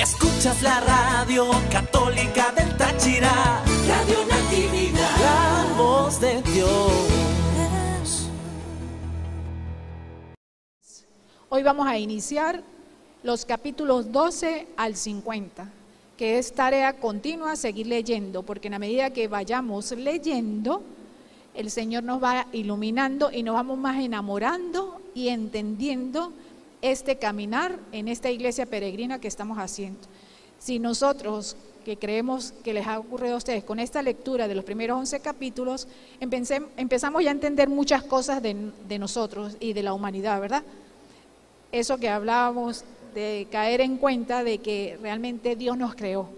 Escuchas la radio católica del Táchira. Radio Natividad. La voz de Dios. Hoy vamos a iniciar los capítulos 12 al 50, que es tarea continua seguir leyendo, porque en la medida que vayamos leyendo, el Señor nos va iluminando y nos vamos más enamorando y entendiendo este caminar en esta iglesia peregrina que estamos haciendo. Si nosotros que creemos que les ha ocurrido a ustedes con esta lectura de los primeros 11 capítulos, empezamos ya a entender muchas cosas de, de nosotros y de la humanidad, ¿verdad? Eso que hablábamos de caer en cuenta de que realmente Dios nos creó.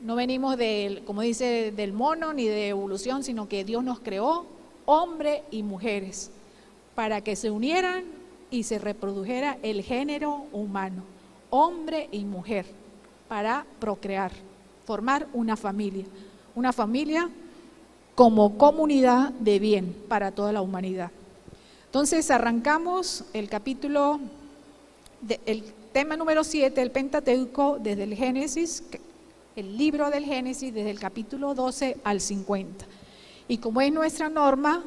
No venimos del, como dice, del mono ni de evolución, sino que Dios nos creó hombre y mujeres para que se unieran y se reprodujera el género humano, hombre y mujer, para procrear, formar una familia, una familia como comunidad de bien para toda la humanidad. Entonces arrancamos el capítulo, el tema número 7, el Pentateuco, desde el Génesis, el libro del Génesis, desde el capítulo 12 al 50. Y como es nuestra norma,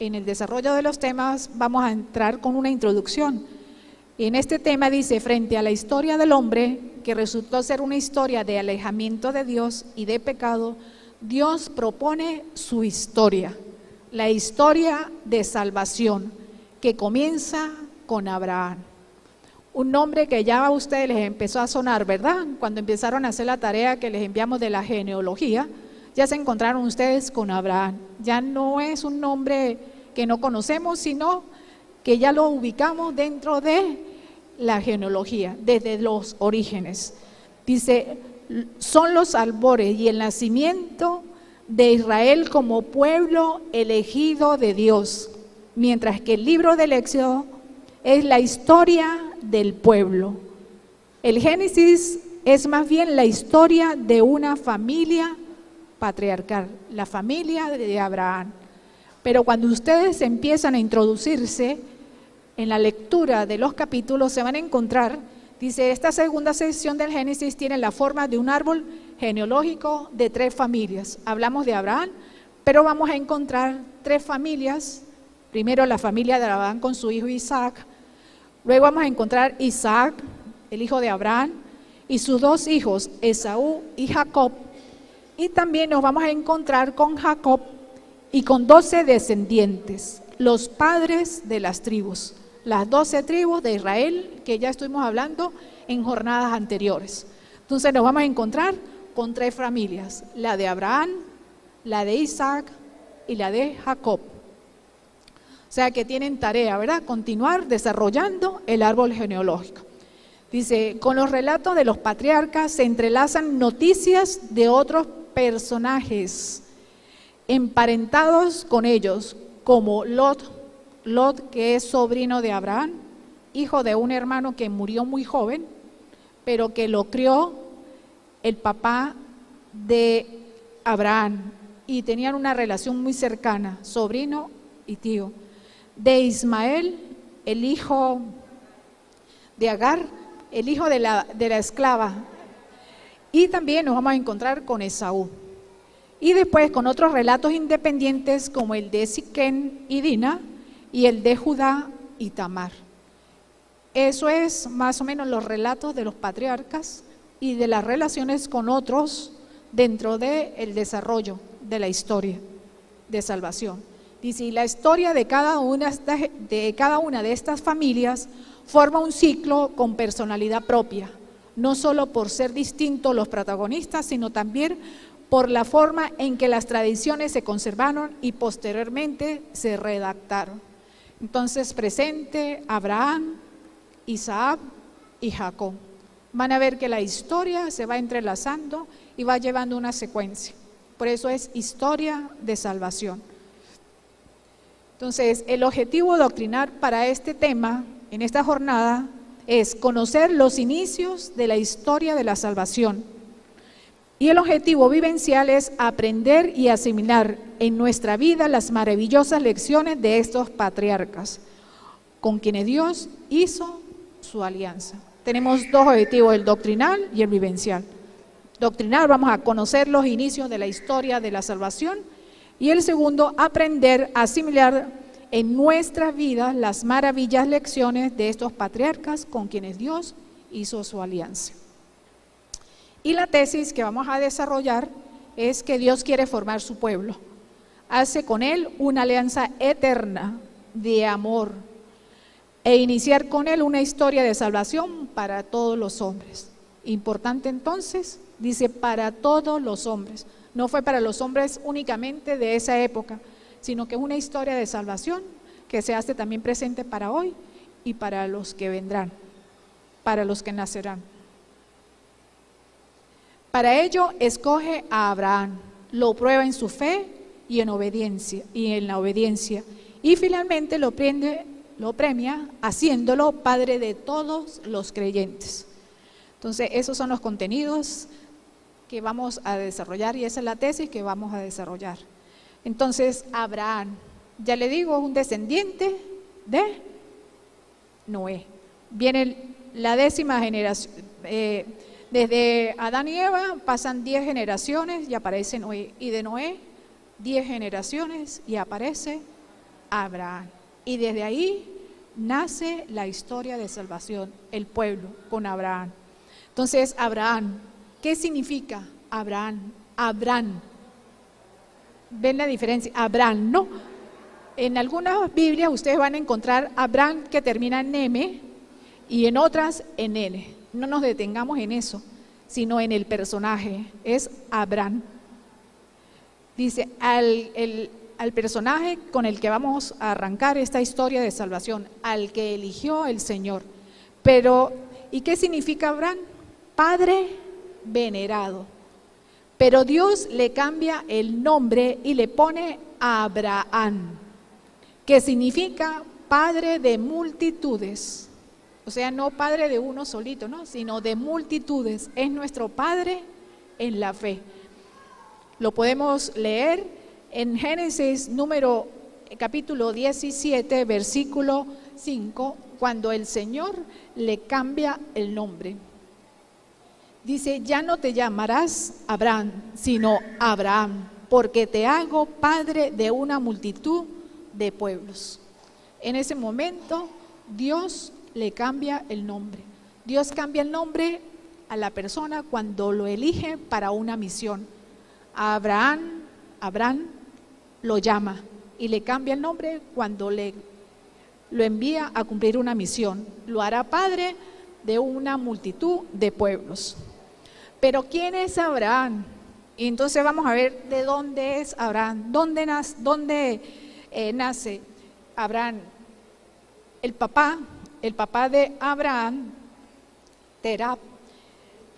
en el desarrollo de los temas vamos a entrar con una introducción. En este tema dice, frente a la historia del hombre, que resultó ser una historia de alejamiento de Dios y de pecado, Dios propone su historia, la historia de salvación, que comienza con Abraham. Un nombre que ya a ustedes les empezó a sonar, ¿verdad? Cuando empezaron a hacer la tarea que les enviamos de la genealogía, ya se encontraron ustedes con Abraham. Ya no es un nombre que no conocemos, sino que ya lo ubicamos dentro de la genealogía, desde los orígenes. Dice, son los albores y el nacimiento de Israel como pueblo elegido de Dios, mientras que el libro del Éxodo es la historia del pueblo. El Génesis es más bien la historia de una familia patriarcal, la familia de Abraham. Pero cuando ustedes empiezan a introducirse en la lectura de los capítulos, se van a encontrar, dice, esta segunda sección del Génesis tiene la forma de un árbol genealógico de tres familias. Hablamos de Abraham, pero vamos a encontrar tres familias. Primero la familia de Abraham con su hijo Isaac. Luego vamos a encontrar Isaac, el hijo de Abraham, y sus dos hijos, Esaú y Jacob. Y también nos vamos a encontrar con Jacob y con doce descendientes, los padres de las tribus, las doce tribus de Israel que ya estuvimos hablando en jornadas anteriores. Entonces nos vamos a encontrar con tres familias, la de Abraham, la de Isaac y la de Jacob. O sea que tienen tarea, ¿verdad? Continuar desarrollando el árbol genealógico. Dice, con los relatos de los patriarcas se entrelazan noticias de otros personajes emparentados con ellos, como Lot, Lot que es sobrino de Abraham, hijo de un hermano que murió muy joven, pero que lo crió el papá de Abraham y tenían una relación muy cercana, sobrino y tío. De Ismael, el hijo de Agar, el hijo de la, de la esclava. Y también nos vamos a encontrar con Esaú. Y después con otros relatos independientes como el de Siquén y Dina y el de Judá y Tamar. Eso es más o menos los relatos de los patriarcas y de las relaciones con otros dentro del el desarrollo de la historia de salvación. Dice, la historia de cada, una, de cada una de estas familias forma un ciclo con personalidad propia, no solo por ser distintos los protagonistas, sino también por la forma en que las tradiciones se conservaron y posteriormente se redactaron. Entonces, presente Abraham, Isaac y Jacob. Van a ver que la historia se va entrelazando y va llevando una secuencia. Por eso es historia de salvación. Entonces, el objetivo doctrinar para este tema, en esta jornada, es conocer los inicios de la historia de la salvación y el objetivo vivencial es aprender y asimilar en nuestra vida las maravillosas lecciones de estos patriarcas, con quienes Dios hizo su alianza. tenemos dos objetivos, el doctrinal y el vivencial. Doctrinal, vamos a conocer los inicios de la historia de la salvación. Y el segundo, aprender a asimilar en nuestra vida las maravillas lecciones de estos patriarcas con quienes Dios hizo su alianza. Y la tesis que vamos a desarrollar es que Dios quiere formar su pueblo. Hace con él una alianza eterna de amor e iniciar con él una historia de salvación para todos los hombres. Importante entonces, dice para todos los hombres. No fue para los hombres únicamente de esa época, sino que es una historia de salvación que se hace también presente para hoy y para los que vendrán, para los que nacerán. Para ello escoge a Abraham, lo prueba en su fe y en obediencia y en la obediencia y finalmente lo, prende, lo premia haciéndolo padre de todos los creyentes. Entonces, esos son los contenidos que vamos a desarrollar y esa es la tesis que vamos a desarrollar. Entonces, Abraham, ya le digo, es un descendiente de Noé. Viene la décima generación. Eh, desde Adán y Eva pasan diez generaciones y aparece Noé. Y de Noé, diez generaciones y aparece Abraham. Y desde ahí nace la historia de salvación, el pueblo con Abraham. Entonces, Abraham, ¿qué significa Abraham? Abraham. ¿Ven la diferencia? Abraham, no. En algunas Biblias ustedes van a encontrar Abraham que termina en M y en otras en N no nos detengamos en eso, sino en el personaje. Es Abraham. Dice, al, al personaje con el que vamos a arrancar esta historia de salvación, al que eligió el Señor. Pero, ¿y qué significa Abraham? Padre venerado. Pero Dios le cambia el nombre y le pone Abraham, que significa Padre de multitudes. O sea, no Padre de uno solito, ¿no? sino de multitudes. Es nuestro Padre en la fe. Lo podemos leer en Génesis número capítulo 17, versículo 5, cuando el Señor le cambia el nombre. Dice, ya no te llamarás Abraham, sino Abraham, porque te hago padre de una multitud de pueblos. En ese momento Dios le cambia el nombre. Dios cambia el nombre a la persona cuando lo elige para una misión. A Abraham, Abraham lo llama y le cambia el nombre cuando le lo envía a cumplir una misión. Lo hará padre de una multitud de pueblos. Pero ¿quién es Abraham? Y entonces vamos a ver de dónde es Abraham, dónde, eh, nace Abraham. El papá el papá de Abraham, Terap,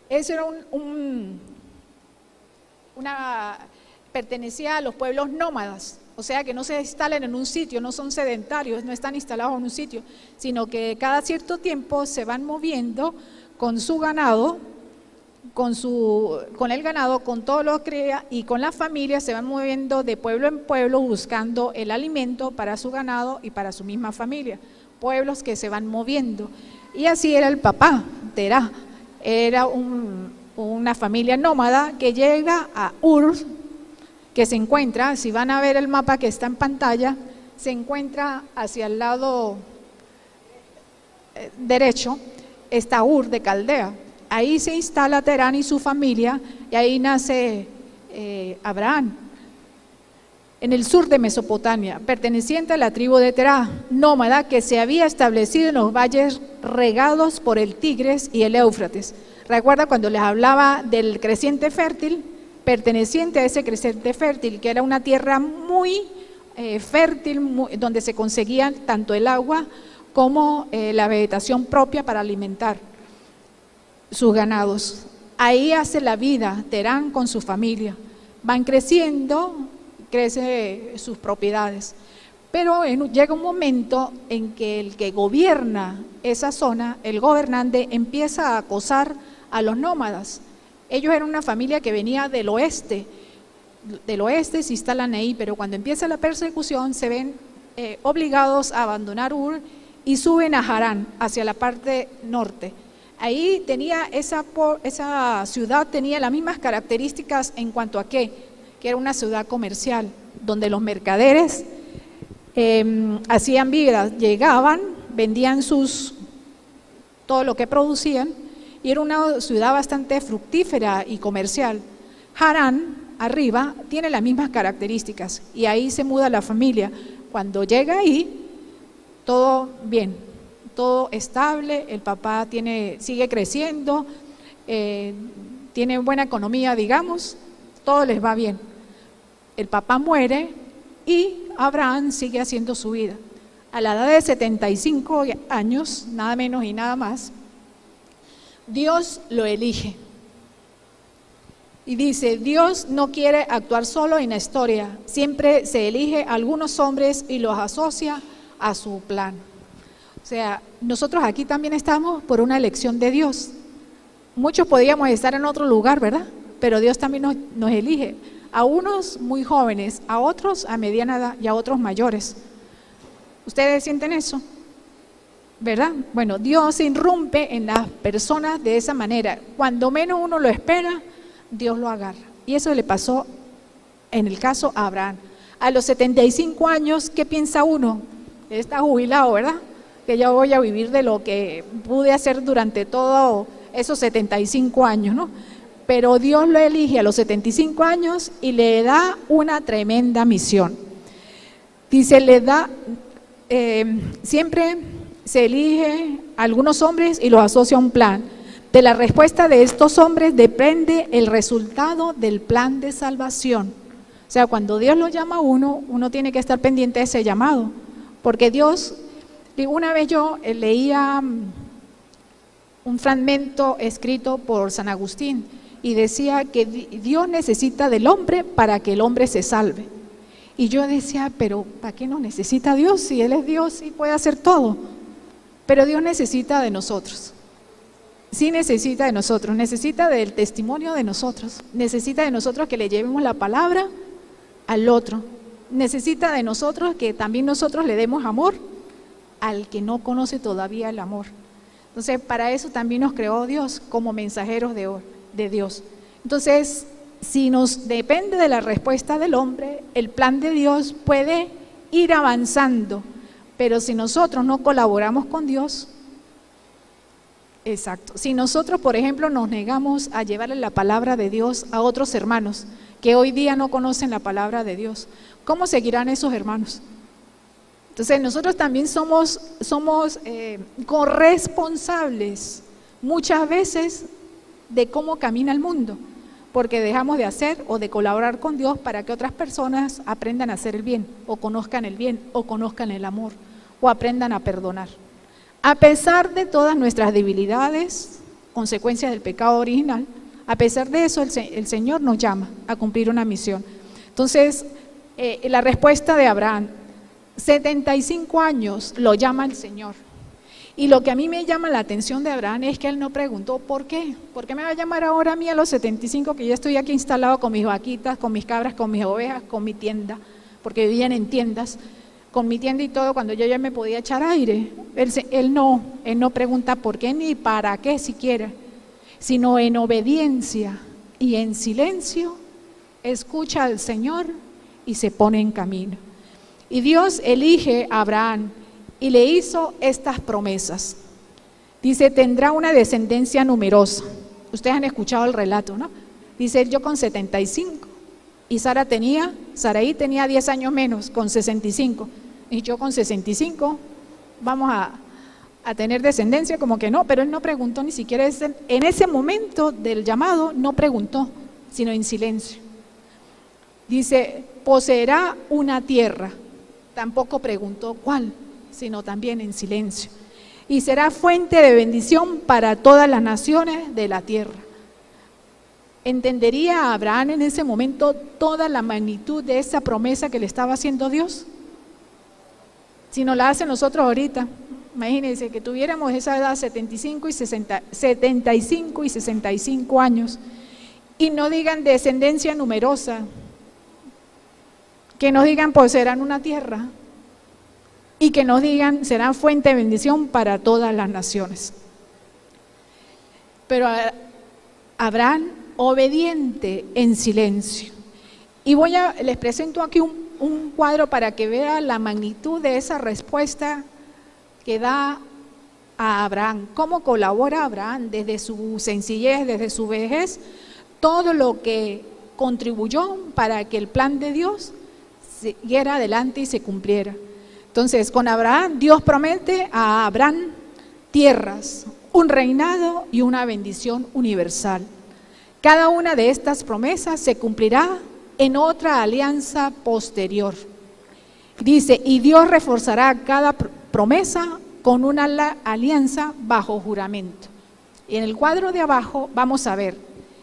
ese era un, una, pertenecía a los pueblos nómadas, o sea que no se instalan en un sitio, no son sedentarios, no están instalados en un sitio, sino que cada cierto tiempo se van moviendo con su ganado, con, su, con el ganado, con todo lo que crea y con la familia se van moviendo de pueblo en pueblo buscando el alimento para su ganado y para su misma familia pueblos que se van moviendo. Y así era el papá, Terá. Era una familia nómada que llega a Ur, que se encuentra, si van a ver el mapa que está en pantalla, se encuentra hacia el lado eh, derecho, está Ur de Caldea. Ahí se instala Terán y su familia y ahí nace eh, Abraham en el sur de Mesopotamia, perteneciente a la tribu de Terá, nómada que se había establecido en los valles regados por el Tigres y el Éufrates. Recuerda cuando les hablaba del creciente fértil, perteneciente a ese creciente fértil, que era una tierra muy eh, fértil, donde se conseguía tanto el agua como eh, la vegetación propia para alimentar sus ganados. Ahí hace la vida Terán con su familia. Van creciendo, crece sus propiedades. Pero llega un momento en que el que gobierna esa zona, el gobernante, empieza a acosar a los nómadas. Ellos eran una familia que venía del oeste, del oeste se instalan ahí, pero cuando empieza la persecución se ven eh, obligados a abandonar Ur y suben a Harán, hacia la parte norte. Ahí tenía esa, esa ciudad tenía las mismas características en cuanto a qué, que era una ciudad comercial, donde los mercaderes em, hacían vida, llegaban, vendían sus todo lo que producían y era una ciudad bastante fructífera y comercial. Harán, arriba, tiene las mismas características y ahí se muda la familia. Cuando llega ahí, todo bien, todo estable, el papá tiene, sigue creciendo, eh, tiene buena economía, digamos, todo les va bien. El papá muere y Abraham sigue haciendo su vida. A la edad de 75 años, nada menos y nada más, Dios lo elige. Y dice, Dios no quiere actuar solo en la historia, siempre se elige a algunos hombres y los asocia a su plan. O sea, nosotros aquí también estamos por una elección de Dios. Muchos podríamos estar en otro lugar, ¿verdad? Pero Dios también nos, elige. A unos muy jóvenes, a otros a mediana edad y a otros mayores. ¿Ustedes sienten eso? ¿Verdad? Bueno, Dios irrumpe en las personas de esa manera. Cuando menos uno lo espera, Dios lo agarra. Y eso le pasó en el caso a Abraham. A los 75 años, ¿qué piensa uno? está jubilado, ¿verdad? Que ya voy a vivir de lo que pude hacer durante todos esos 75 años, ¿no? Pero Dios lo elige a los 75 años y le da una tremenda misión. Dice, le da, eh, siempre se elige a algunos hombres y los asocia a un plan. De la respuesta de estos hombres depende el resultado del plan de salvación. O sea, cuando Dios lo llama a uno, uno tiene que estar pendiente de ese llamado. Porque Dios, una vez yo eh, leía mm, un fragmento escrito por San Agustín y decía que Dios necesita del hombre para que el hombre se salve. Y yo decía, pero ¿para qué nos necesita Dios si Él es Dios y puede hacer todo? Pero Dios necesita de nosotros. Sí necesita de nosotros, necesita del testimonio de nosotros, necesita de nosotros que le llevemos la palabra al otro, necesita de nosotros que también nosotros le demos amor al que no conoce todavía el amor. Entonces, para eso también nos creó Dios como mensajeros de, de Dios. Entonces, si nos depende de la respuesta del hombre, el plan de Dios puede ir avanzando, pero si nosotros no colaboramos con Dios, exacto, si nosotros, por ejemplo, nos negamos a llevarle la palabra de Dios a otros hermanos que hoy día no conocen la palabra de Dios, ¿cómo seguirán esos hermanos? Entonces nosotros también somos, somos eh, corresponsables muchas veces de cómo camina el mundo, porque dejamos de hacer o de colaborar con Dios para que otras personas aprendan a hacer el bien, o conozcan el bien, o conozcan el amor, o aprendan a perdonar. A pesar de todas nuestras debilidades, consecuencias del pecado original, a pesar de eso el, el Señor nos llama a cumplir una misión. Entonces, eh, la respuesta de Abraham. 75 años lo llama el Señor. Y lo que a mí me llama la atención de Abraham es que él no preguntó, ¿por qué? ¿Por qué me va a llamar ahora a mí a los 75 que ya estoy aquí instalado con mis vaquitas, con mis cabras, con mis ovejas, con mi tienda? Porque vivían en tiendas, con mi tienda y todo, cuando yo ya me podía echar aire. Él, él no, él no pregunta por qué ni para qué siquiera, sino en obediencia y en silencio, escucha al Señor y se pone en camino. Y Dios elige a Abraham y le hizo estas promesas. Dice, tendrá una descendencia numerosa. Ustedes han escuchado el relato, ¿no? Dice, yo con 75 y Sara tenía, Saraí tenía 10 años menos, con 65. Y yo con 65 vamos a, a tener descendencia, como que no, pero él no preguntó ni siquiera, en ese momento del llamado no preguntó, sino en silencio. Dice, poseerá una tierra. Tampoco preguntó cuál, sino también en silencio. Y será fuente de bendición para todas las naciones de la tierra. ¿Entendería Abraham en ese momento toda la magnitud de esa promesa que le estaba haciendo Dios? Si no la hace nosotros ahorita, imagínense que tuviéramos esa edad 75 y 60, 75 y 65 años y no digan descendencia numerosa, que nos digan poseerán una tierra y que nos digan serán fuente de bendición para todas las naciones. pero Abraham obediente en silencio. Y voy a, les presento aquí un, un cuadro para que vean la magnitud de esa respuesta que da a Abraham, cómo colabora Abraham desde su sencillez, desde su vejez, todo lo que contribuyó para que el plan de Dios siguiera adelante y se cumpliera. Entonces, con Abraham, Dios promete a Abraham tierras, un reinado y una bendición universal. Cada una de estas promesas se cumplirá en otra alianza posterior. Dice, y Dios reforzará cada promesa con una alianza bajo juramento. Y en el cuadro de abajo vamos a ver,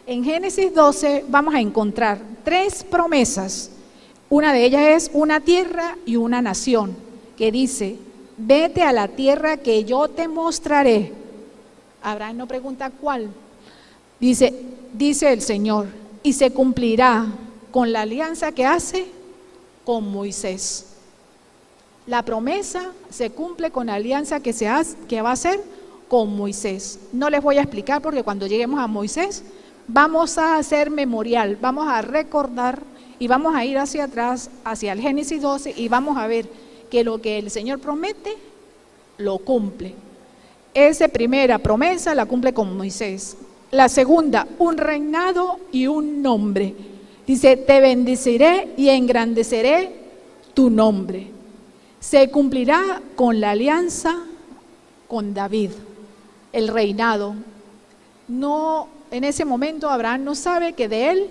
en Génesis 12 vamos a encontrar tres promesas. Una de ellas es una tierra y una nación, que dice, vete a la tierra que yo te mostraré. Abraham no pregunta cuál. Dice, dice el Señor, y se cumplirá con la alianza que hace con Moisés. La promesa se cumple con la alianza que, se hace, que va a hacer con Moisés. No les voy a explicar porque cuando lleguemos a Moisés vamos a hacer memorial, vamos a recordar y vamos a ir hacia atrás, hacia el Génesis 12 y vamos a ver que lo que el Señor promete, lo cumple. Esa primera promesa la cumple con Moisés. La segunda, un reinado y un nombre. Dice, te bendeciré y engrandeceré tu nombre. Se cumplirá con la alianza con David, el reinado. No, en ese momento Abraham no sabe que de él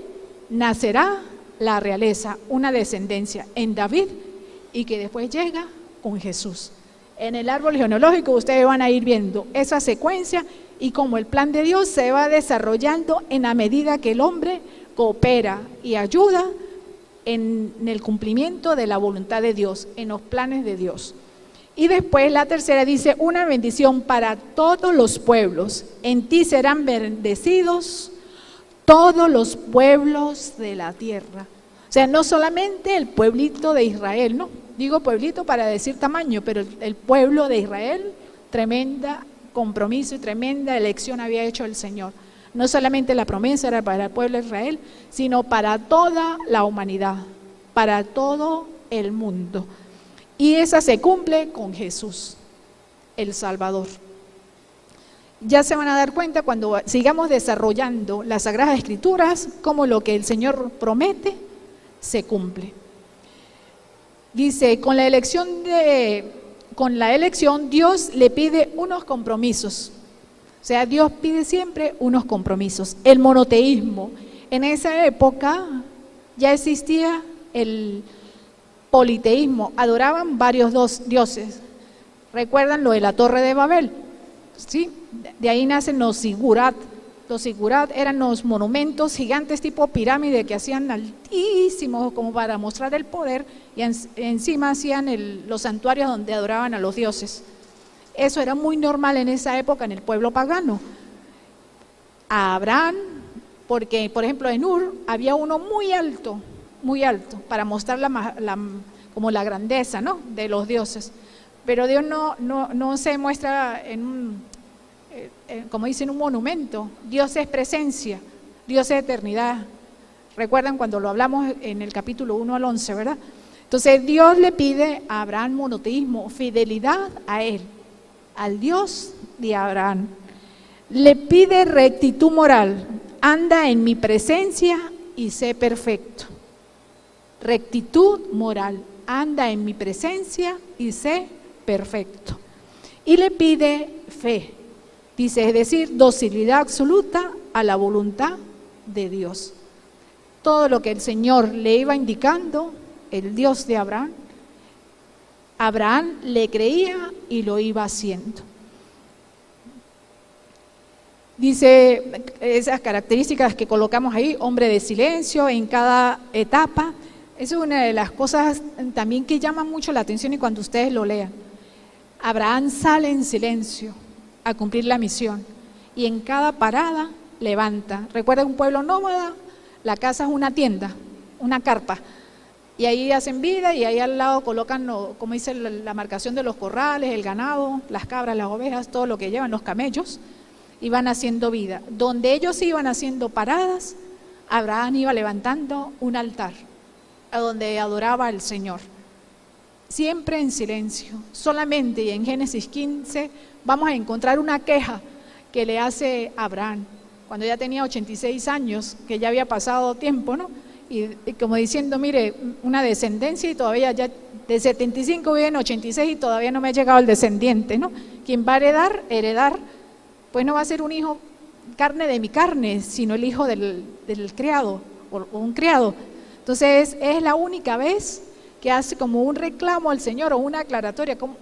nacerá la realeza, una descendencia en David y que después llega con Jesús. En el árbol genealógico ustedes van a ir viendo esa secuencia y cómo el plan de Dios se va desarrollando en la medida que el hombre coopera y ayuda en el cumplimiento de la voluntad de Dios, en los planes de Dios. Y después la tercera dice, una bendición para todos los pueblos. En ti serán bendecidos todos los pueblos de la tierra. O sea, no solamente el pueblito de Israel, no. Digo pueblito para decir tamaño, pero el pueblo de Israel, tremenda compromiso y tremenda elección había hecho el Señor. No solamente la promesa era para el pueblo de Israel, sino para toda la humanidad, para todo el mundo. Y esa se cumple con Jesús, el Salvador. Ya se van a dar cuenta cuando sigamos desarrollando las Sagradas Escrituras, como lo que el Señor promete se cumple. Dice, con la elección de con la elección Dios le pide unos compromisos o sea, Dios pide siempre unos compromisos. El monoteísmo. En esa época ya existía el politeísmo. Adoraban varios dos dioses. ¿Recuerdan lo de la Torre de Babel? ¿Sí? De ahí nacen los sigurat. Los sigurat eran los monumentos gigantes tipo pirámide que hacían altísimos como para mostrar el poder y encima hacían los santuarios donde adoraban a los dioses. Eso era muy normal en esa época en el pueblo pagano. A Abraham, porque por ejemplo en Ur había uno muy alto, muy alto, para mostrar la, como la grandeza ¿no? de los dioses. Pero Dios no, no, se muestra en un, eh, eh, como dicen, un monumento. Dios es presencia, Dios es eternidad. Recuerdan cuando lo hablamos en el capítulo 1 al 11, ¿verdad? Entonces Dios le pide a Abraham monoteísmo, fidelidad a Él al Dios de Abraham. Le pide rectitud moral, anda en mi presencia y sé perfecto. Rectitud moral, anda en mi presencia y sé perfecto. Y le pide fe, dice, es decir, docilidad absoluta a la voluntad de Dios. Todo lo que el Señor le iba indicando, el Dios de Abraham, Abraham le creía y lo iba haciendo. Dice esas características que colocamos ahí, hombre de silencio en cada etapa. Esa es una de las cosas también que llama mucho la atención y cuando ustedes lo lean. Abraham sale en silencio a cumplir la misión y en cada parada levanta. Recuerda un pueblo nómada, la casa es una tienda, una carpa y ahí hacen vida y ahí al lado colocan, como dice la, marcación de los corrales, el ganado, las cabras, las ovejas, todo lo que llevan los camellos. iban haciendo vida. Donde ellos iban haciendo paradas, Abraham iba levantando un altar a donde adoraba al Señor. Siempre en silencio. Solamente y en Génesis 15 vamos a encontrar una queja que le hace Abraham cuando ya tenía 86 años, que ya había pasado tiempo, ¿no? Y, como diciendo, mire, una descendencia y todavía ya de 75 vive en 86 y todavía no me ha llegado el descendiente, ¿no? Quien va a heredar, heredar, pues no va a ser un hijo carne de mi carne, sino el hijo del, criado o, un criado. Entonces es la única vez que hace como un reclamo al Señor o una aclaratoria, ¿cómo,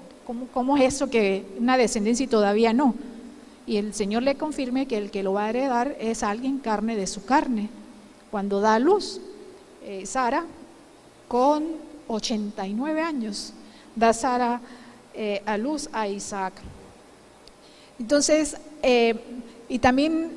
cómo es eso que una descendencia todavía no? y el Señor le confirme que el que lo va a heredar es alguien carne de su carne. Cuando da a luz, eh, Sara, con 89 años, da Sara eh, a luz a Isaac. Entonces, eh, y también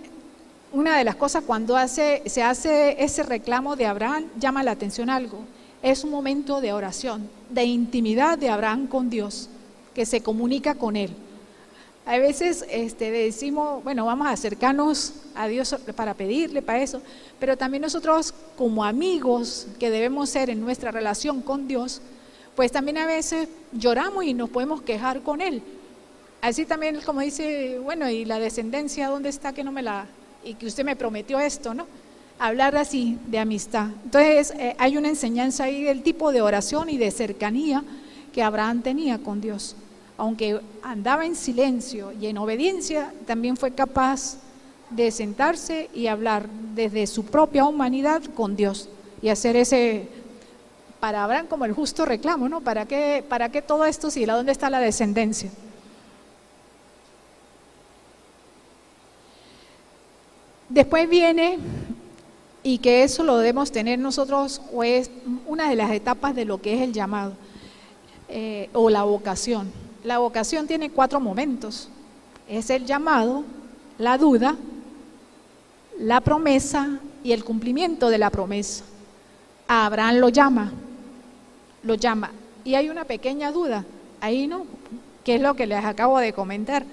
una de las cosas cuando hace, se hace ese reclamo de Abraham, llama la atención algo. Es un momento de oración, de intimidad de Abraham con Dios, que se comunica con él. A veces este, decimos, bueno, vamos a acercarnos a Dios para pedirle, para eso, pero también nosotros como amigos que debemos ser en nuestra relación con Dios, pues también a veces lloramos y nos podemos quejar con Él. Así también como dice, bueno, y la descendencia, ¿dónde está que no me la... y que usted me prometió esto, ¿no? Hablar así de amistad. Entonces eh, hay una enseñanza ahí del tipo de oración y de cercanía que Abraham tenía con Dios aunque andaba en silencio y en obediencia, también fue capaz de sentarse y hablar desde su propia humanidad con Dios y hacer ese, para Abraham como el justo reclamo, ¿no? ¿Para qué, para todo esto si dónde está la descendencia? Después viene, y que eso lo debemos tener nosotros, o es una de las etapas de lo que es el llamado eh, o la vocación. La vocación tiene cuatro momentos. Es el llamado, la duda, la promesa y el cumplimiento de la promesa. Abraham lo llama, lo llama. Y hay una pequeña duda, ahí no, que es lo que les acabo de comentar,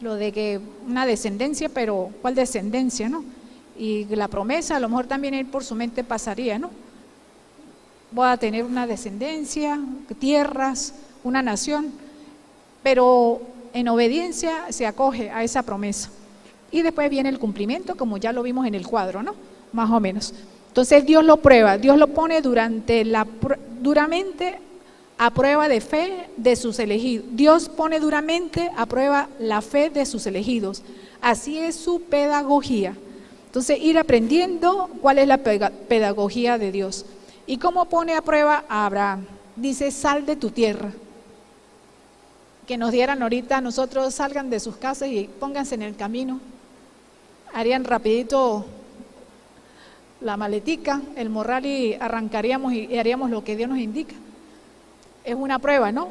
lo de que una descendencia, pero ¿cuál descendencia, no? Y la promesa a lo mejor también él por su mente pasaría, ¿no? Voy a tener una descendencia, tierras, una nación pero en obediencia se acoge a esa promesa. Y después viene el cumplimiento, como ya lo vimos en el cuadro, ¿no? Más o menos. Entonces Dios lo prueba, Dios lo pone durante la, duramente a prueba de fe de sus elegidos. Dios pone duramente a prueba la fe de sus elegidos. Así es su pedagogía. Entonces ir aprendiendo cuál es la pedagogía de Dios. ¿Y cómo pone a prueba a Abraham? Dice, sal de tu tierra que nos dieran ahorita, nosotros salgan de sus casas y pónganse en el camino. Harían rapidito la maletica, el morral y arrancaríamos y haríamos lo que Dios nos indica. Es una prueba, ¿no?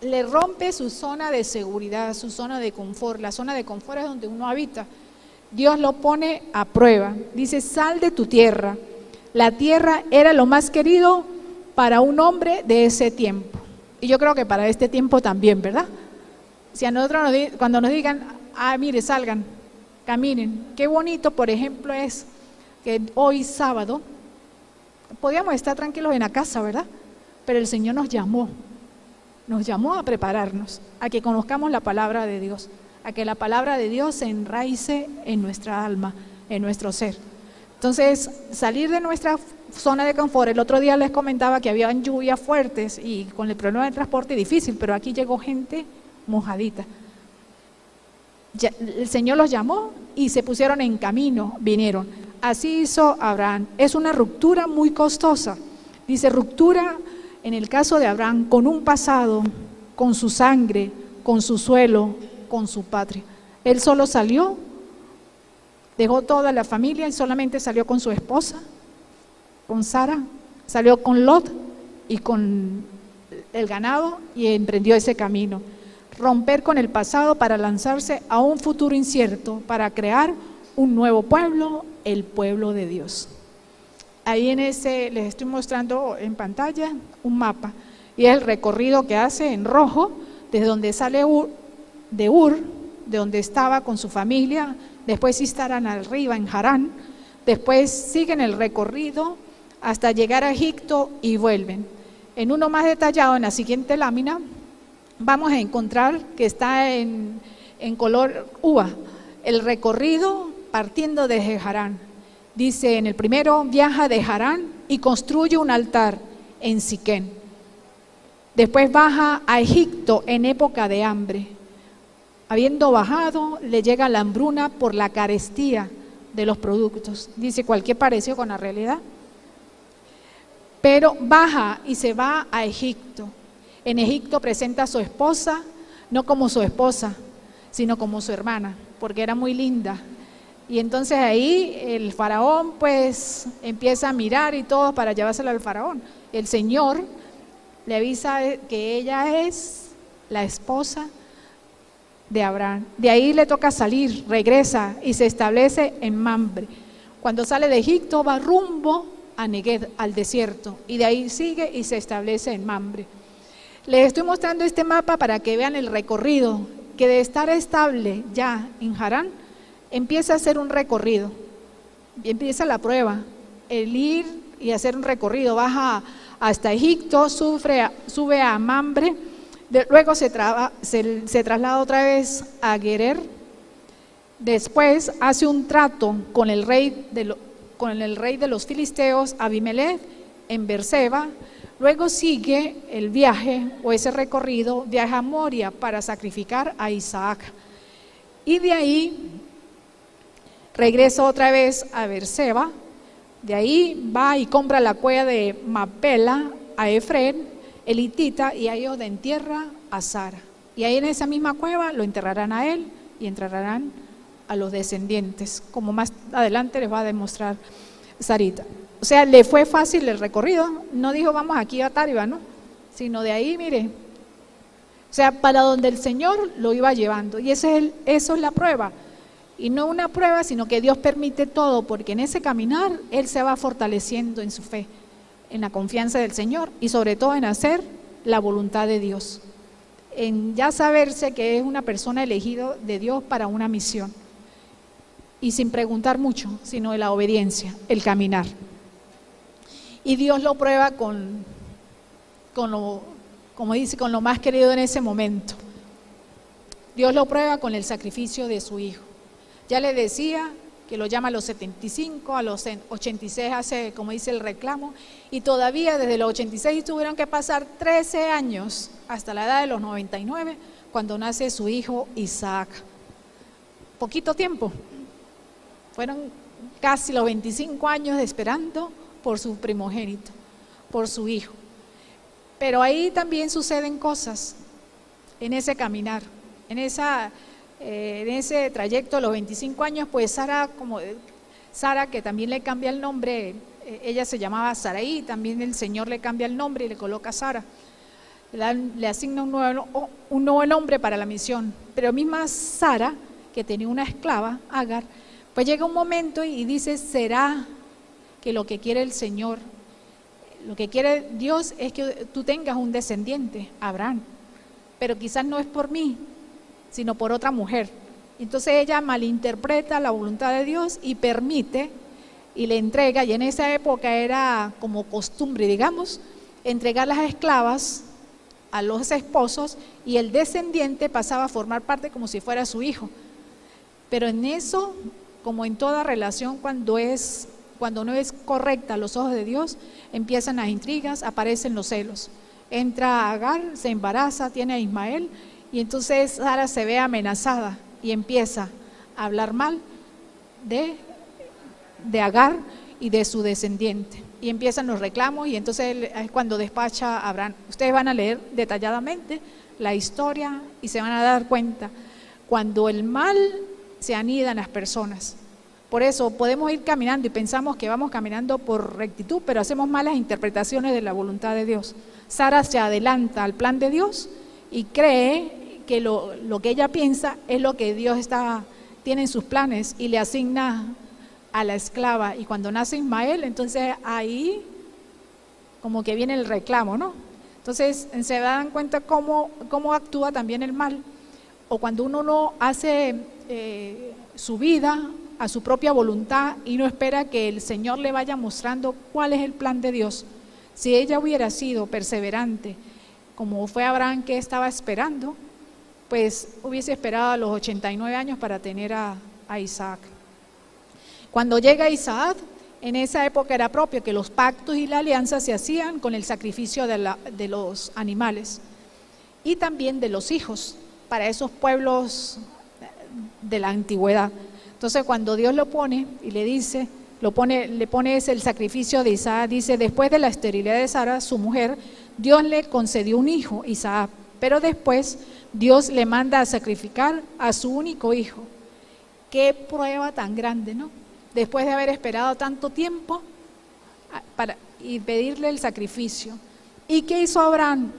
Le rompe su zona de seguridad, su zona de confort. La zona de confort es donde uno habita. Dios lo pone a prueba. Dice, sal de tu tierra. La tierra era lo más querido para un hombre de ese tiempo. Y yo creo que para este tiempo también, ¿verdad? Si a nosotros cuando nos digan, ah, mire, salgan, caminen. Qué bonito, por ejemplo, es que hoy sábado podíamos estar tranquilos en la casa, ¿verdad? Pero el Señor nos llamó, nos llamó a prepararnos, a que conozcamos la palabra de Dios, a que la palabra de Dios se enraice en nuestra alma, en nuestro ser. Entonces, salir de nuestra zona de confort. El otro día les comentaba que había lluvias fuertes y con el problema del transporte difícil, pero aquí llegó gente mojadita. el Señor los llamó y se pusieron en camino, vinieron. Así hizo Abraham. Es una ruptura muy costosa. Dice ruptura en el caso de Abraham con un pasado, con su sangre, con su suelo, con su patria. Él solo salió, dejó toda la familia y solamente salió con su esposa con Sara, salió con Lot y con el ganado y emprendió ese camino. Romper con el pasado para lanzarse a un futuro incierto, para crear un nuevo pueblo, el pueblo de Dios. Ahí en ese les estoy mostrando en pantalla un mapa y es el recorrido que hace en rojo desde donde sale de Ur de donde estaba con su familia, después estarán arriba en Harán, después siguen el recorrido hasta llegar a Egipto y vuelven. En uno más detallado, en la siguiente lámina, vamos a encontrar que está en, en color uva, el recorrido partiendo desde Harán. Dice, en el primero viaja de Harán y construye un altar en Siquén. Después baja a Egipto en época de hambre. Habiendo bajado, le llega la hambruna por la carestía de los productos. Dice cualquier parecido con la realidad. Pero baja y se va a Egipto. En Egipto presenta a su esposa, no como su esposa, sino como su hermana, porque era muy linda. Y entonces ahí el faraón pues empieza a mirar y todo para llevársela al faraón. El Señor le avisa que ella es la esposa de Abraham. De ahí le toca salir, regresa y se establece en Mambre. Cuando sale de Egipto va rumbo a Negev, al desierto, y de ahí sigue y se establece en Mambre. Les estoy mostrando este mapa para que vean el recorrido, que de estar estable ya en Harán, empieza a hacer un recorrido, empieza la prueba, el ir y hacer un recorrido, baja hasta Egipto, sube a Mambre, luego se, traslada otra vez a Gerer, después hace un trato con el rey de, los filisteos, Abimelech, en Berseba, luego sigue el viaje o ese recorrido, viaja a Moria para sacrificar a Isaac. Y de ahí regresa otra vez a Berseba, de ahí va y compra la cueva de Mapela a Efren, elitita, y ahí de entierra a Sara. Y ahí en esa misma cueva lo enterrarán a él y enterrarán a los descendientes, como más adelante les va a demostrar Sarita. O sea, le fue fácil el recorrido, no dijo vamos aquí a Tariba, ¿no? Sino de ahí, mire, o sea, para donde el Señor lo iba llevando. Y ese es el, eso es la prueba. Y no una prueba, sino que Dios permite todo, porque en ese caminar Él se va fortaleciendo en su fe, en la confianza del Señor y sobre todo en hacer la voluntad de Dios, en ya saberse que es una persona elegida de Dios para una misión. Y sin preguntar mucho, sino de la obediencia, el caminar. Y Dios lo prueba con, con lo, como dice, con lo más querido en ese momento. Dios lo prueba con el sacrificio de su Hijo. Ya le decía que lo llama a los 75, a los 86 hace, como dice el reclamo, y todavía desde los 86 tuvieron que pasar 13 años hasta la edad de los 99, cuando nace su hijo Isaac. Poquito tiempo. Fueron casi los 25 años esperando por su primogénito, por su hijo. Pero ahí también suceden cosas en ese caminar, en esa eh, en ese trayecto, los 25 años, pues Sara, como Sara, que también le cambia el nombre, eh, ella se llamaba Saraí, también el Señor le cambia el nombre y le coloca Sara. Le, asigna un nuevo, un nuevo nombre para la misión. Pero misma Sara, que tenía una esclava, Agar, pues llega un momento y dice, será que lo que quiere el Señor, lo que quiere Dios es que tú tengas un descendiente, Abraham, pero quizás no es por mí, sino por otra mujer. Entonces ella malinterpreta la voluntad de Dios y permite y le entrega, y en esa época era como costumbre, digamos, entregar las esclavas a los esposos y el descendiente pasaba a formar parte como si fuera su hijo. Pero en eso, como en toda relación, cuando es cuando no es correcta a los ojos de Dios, empiezan las intrigas, aparecen los celos. Entra Agar, se embaraza, tiene a Ismael y entonces Sara se ve amenazada y empieza a hablar mal de, de Agar y de su descendiente. Y empiezan los reclamos y entonces es cuando despacha a Abraham. Ustedes van a leer detalladamente la historia y se van a dar cuenta cuando el mal se anida en las personas. Por eso podemos ir caminando y pensamos que vamos caminando por rectitud, pero hacemos malas interpretaciones de la voluntad de Dios. Sara se adelanta al plan de Dios y cree que lo, que ella piensa es lo que Dios está, tiene en sus planes y le asigna a la esclava. Y cuando nace Ismael, entonces ahí como que viene el reclamo, ¿no? Entonces se dan cuenta cómo, actúa también el mal. o cuando uno no hace eh, su vida a su propia voluntad y no espera que el Señor le vaya mostrando cuál es el plan de Dios. Si ella hubiera sido perseverante, como fue Abraham que estaba esperando, pues hubiese esperado a los 89 años para tener a, Isaac. Cuando llega Isaac, en esa época era propio que los pactos y la alianza se hacían con el sacrificio de, los animales y también de los hijos para esos pueblos de la antigüedad. Entonces cuando Dios lo pone y le dice, lo pone, le pone ese el sacrificio de Isaac, dice, después de la esterilidad de Sara, su mujer, Dios le concedió un hijo, Isaac, pero después Dios le manda a sacrificar a su único hijo. Qué prueba tan grande, ¿no? Después de haber esperado tanto tiempo para, y pedirle el sacrificio. ¿Y qué hizo Abraham?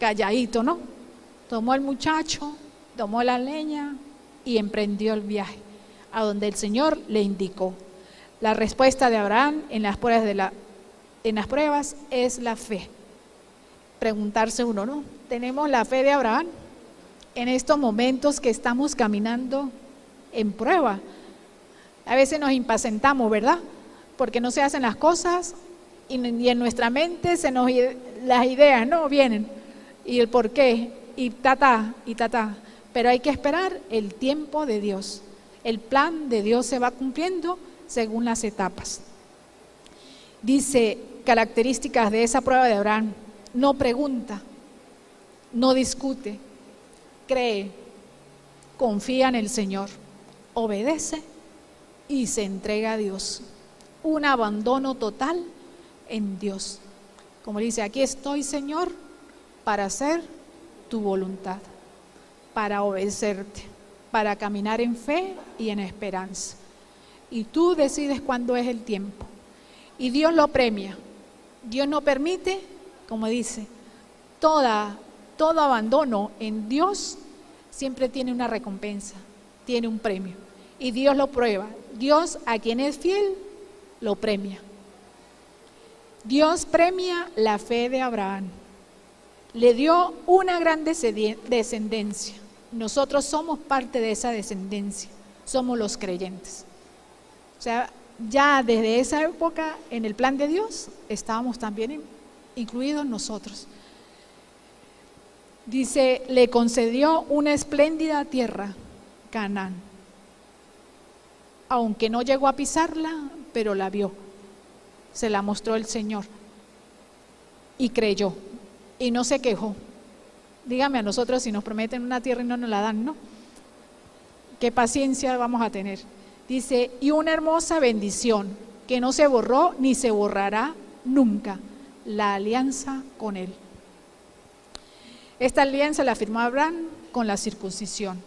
Calladito, ¿no? Tomó el muchacho, tomó la leña y emprendió el viaje a donde el Señor le indicó. La respuesta de Abraham en las pruebas, de la, en las pruebas es la fe. Preguntarse uno, ¿no? ¿Tenemos la fe de Abraham en estos momentos que estamos caminando en prueba? A veces nos impacientamos, ¿verdad? Porque no se hacen las cosas y, en nuestra mente se nos las ideas no vienen y el por qué y ta y ta pero hay que esperar el tiempo de Dios. El plan de Dios se va cumpliendo según las etapas. Dice características de esa prueba de Abraham. No pregunta, no discute, cree, confía en el Señor, obedece y se entrega a Dios. Un abandono total en Dios. Como dice, aquí estoy Señor para hacer tu voluntad, para obedecerte para caminar en fe y en esperanza. Y tú decides cuándo es el tiempo. Y Dios lo premia. Dios no permite, como dice, toda, todo abandono en Dios siempre tiene una recompensa, tiene un premio. Y Dios lo prueba. Dios a quien es fiel, lo premia. Dios premia la fe de Abraham. Le dio una gran descendencia. Nosotros somos parte de esa descendencia, somos los creyentes. O sea, ya desde esa época en el plan de Dios estábamos también incluidos nosotros. Dice, le concedió una espléndida tierra, Canaán. Aunque no llegó a pisarla, pero la vio. Se la mostró el Señor. Y creyó. Y no se quejó. Dígame a nosotros si nos prometen una tierra y no nos la dan, ¿no? ¿Qué paciencia vamos a tener? Dice, y una hermosa bendición que no se borró ni se borrará nunca, la alianza con él. Esta alianza la firmó Abraham con la circuncisión.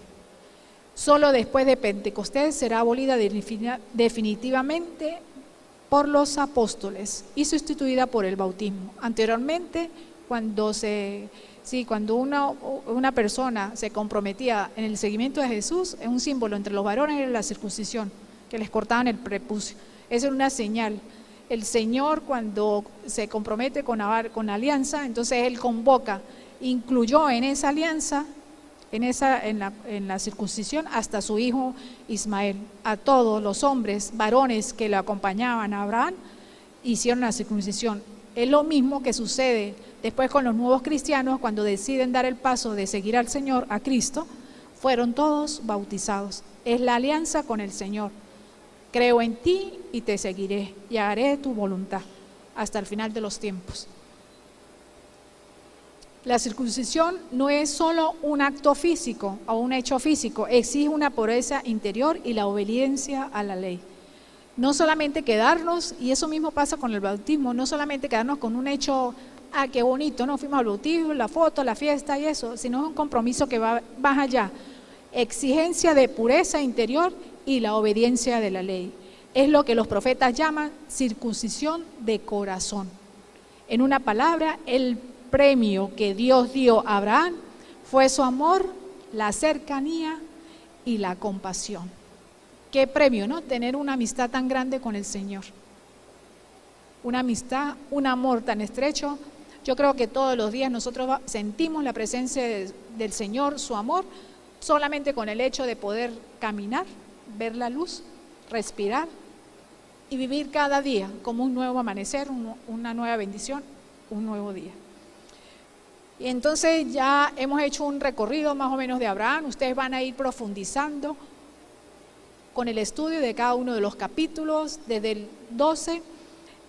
Solo después de Pentecostés será abolida definitivamente por los apóstoles y sustituida por el bautismo. Anteriormente, cuando una, persona se comprometía en el seguimiento de Jesús, es un símbolo entre los varones era la circuncisión, que les cortaban el prepucio. Esa era una señal. El Señor cuando se compromete con, con alianza, entonces Él convoca, incluyó en esa alianza, en, esa, en, la, la circuncisión, hasta su hijo Ismael. A todos los hombres, varones que le acompañaban a Abraham, hicieron la circuncisión. Es lo mismo que sucede Después con los nuevos cristianos, cuando deciden dar el paso de seguir al Señor, a Cristo, fueron todos bautizados. Es la alianza con el Señor. Creo en ti y te seguiré y haré tu voluntad hasta el final de los tiempos. La circuncisión no es solo un acto físico o un hecho físico, exige una pureza interior y la obediencia a la ley. No solamente quedarnos, y eso mismo pasa con el bautismo, no solamente quedarnos con un hecho ah, qué bonito, no fuimos al bautismo, la foto, la fiesta y eso, sino es un compromiso que va más allá. Exigencia de pureza interior y la obediencia de la ley. Es lo que los profetas llaman circuncisión de corazón. En una palabra, el premio que Dios dio a Abraham fue su amor, la cercanía y la compasión. Qué premio, ¿no? Tener una amistad tan grande con el Señor. Una amistad, un amor tan estrecho yo creo que todos los días nosotros sentimos la presencia del Señor, su amor, solamente con el hecho de poder caminar, ver la luz, respirar y vivir cada día como un nuevo amanecer, una nueva bendición, un nuevo día. Y entonces ya hemos hecho un recorrido más o menos de Abraham, ustedes van a ir profundizando con el estudio de cada uno de los capítulos, desde el 12.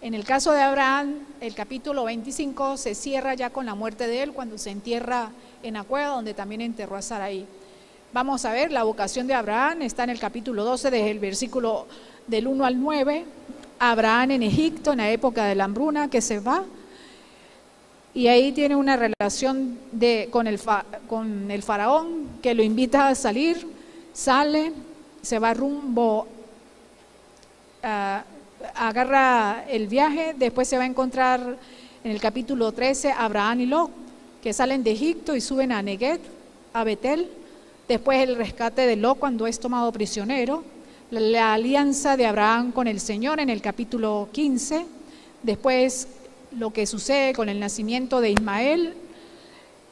En el caso de Abraham, el capítulo 25 se cierra ya con la muerte de él cuando se entierra en la donde también enterró a Saraí. Vamos a ver, la vocación de Abraham está en el capítulo 12, desde el versículo del 1 al 9. Abraham en Egipto, en la época de la hambruna, que se va. Y ahí tiene una relación con, el, faraón que lo invita a salir, sale, se va rumbo, agarra el viaje, después se va a encontrar en el capítulo 13 Abraham y Lot, que salen de Egipto y suben a Neguet, a Betel, después el rescate de Lot cuando es tomado prisionero, la, la alianza de Abraham con el Señor en el capítulo 15, después lo que sucede con el nacimiento de Ismael.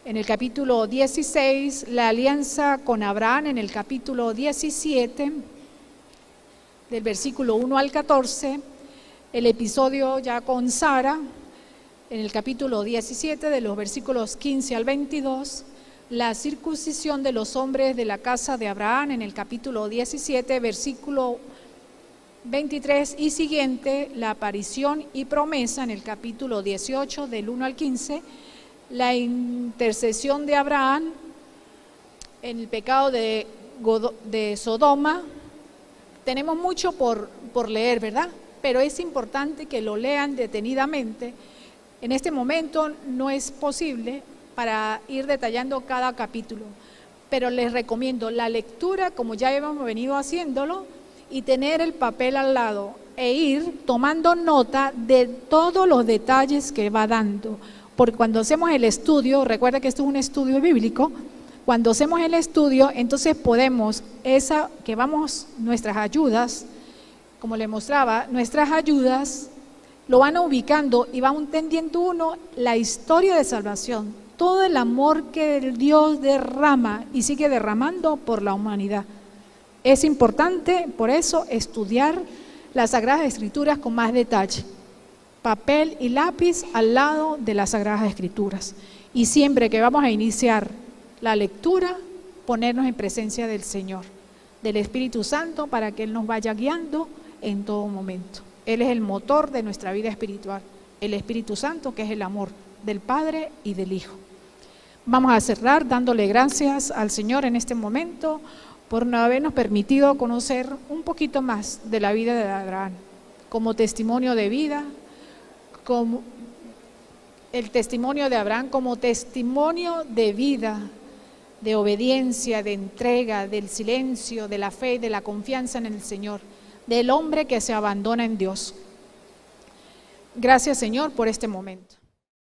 En el capítulo 16, la alianza con Abraham en el capítulo 17, del versículo 1 al 14, el episodio ya con Sara en el capítulo 17, de los versículos 15 al 22, la circuncisión de los hombres de la casa de Abraham en el capítulo 17, versículo 23 y siguiente, la aparición y promesa en el capítulo 18, del 1 al 15, la intercesión de Abraham en el pecado de, de Sodoma. Tenemos mucho por, por leer, ¿verdad? Pero es importante que lo lean detenidamente. En este momento no es posible para ir detallando cada capítulo, pero les recomiendo la lectura como ya hemos venido haciéndolo y tener el papel al lado e ir tomando nota de todos los detalles que va dando porque cuando hacemos el estudio, recuerda que esto es un estudio bíblico, cuando hacemos el estudio, entonces podemos, esa que vamos, nuestras ayudas, como le mostraba, nuestras ayudas lo van ubicando y van entendiendo uno la historia de salvación, todo el amor que Dios derrama y sigue derramando por la humanidad. Es importante, por eso, estudiar las Sagradas Escrituras con más detalle papel y lápiz al lado de las Sagradas Escrituras. Y siempre que vamos a iniciar la lectura, ponernos en presencia del Señor, del Espíritu Santo, para que Él nos vaya guiando en todo momento. Él es el motor de nuestra vida espiritual, el Espíritu Santo, que es el amor del Padre y del Hijo. Vamos a cerrar dándole gracias al Señor en este momento por no habernos permitido conocer un poquito más de la vida de Abraham, como testimonio de vida, como el testimonio de Abraham como testimonio de vida, de obediencia, de entrega, del silencio, de la fe, de la confianza en el Señor, del hombre que se abandona en Dios. Gracias Señor por este momento.